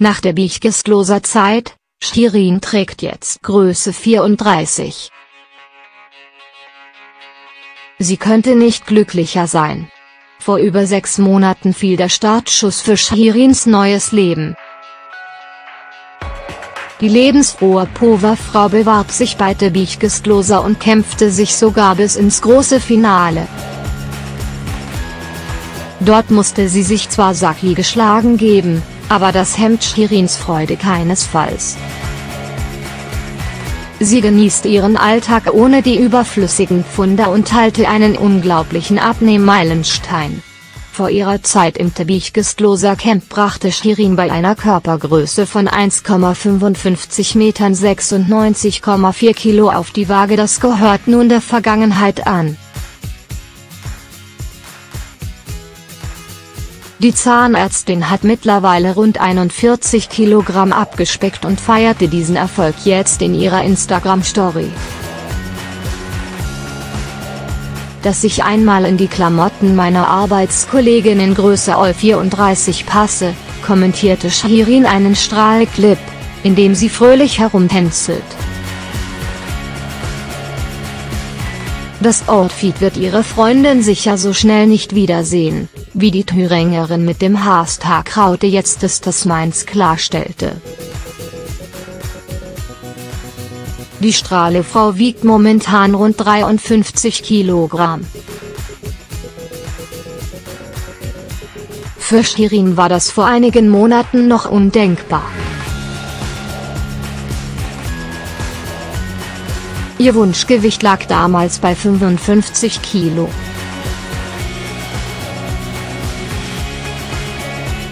Nach der Biechgestloser Zeit, Shirin trägt jetzt Größe 34. Sie könnte nicht glücklicher sein. Vor über sechs Monaten fiel der Startschuss für Shirins neues Leben. Die lebensfrohe Powerfrau bewarb sich bei der Biechgestloser und kämpfte sich sogar bis ins große Finale. Dort musste sie sich zwar Saki geschlagen geben, aber das hemmt Shirins Freude keinesfalls. Sie genießt ihren Alltag ohne die überflüssigen Pfunde und halte einen unglaublichen Abnehmmeilenstein. Vor ihrer Zeit im Tebich-Gestloser Camp brachte Shirin bei einer Körpergröße von 1,55 Metern 96,4 Kilo auf die Waage das gehört nun der Vergangenheit an. Die Zahnärztin hat mittlerweile rund 41 Kilogramm abgespeckt und feierte diesen Erfolg jetzt in ihrer Instagram-Story. Dass ich einmal in die Klamotten meiner Arbeitskollegin in Größe All 34 passe, kommentierte Shirin einen Strahlclip, in dem sie fröhlich herumtänzelt. Das Outfit wird ihre Freundin sicher so schnell nicht wiedersehen, wie die Thüringerin mit dem Hashtag Raute jetzt ist das meins klarstellte. Die Strahlefrau wiegt momentan rund 53 Kilogramm. Für Shirin war das vor einigen Monaten noch undenkbar. Ihr Wunschgewicht lag damals bei 55 Kilo.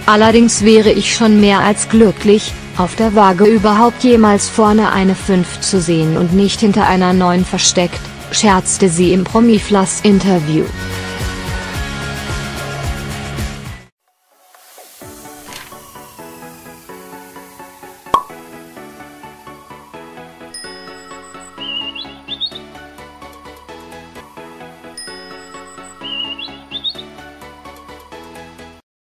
Allerdings wäre ich schon mehr als glücklich, auf der Waage überhaupt jemals vorne eine 5 zu sehen und nicht hinter einer 9 versteckt, scherzte sie im Promiflass-Interview.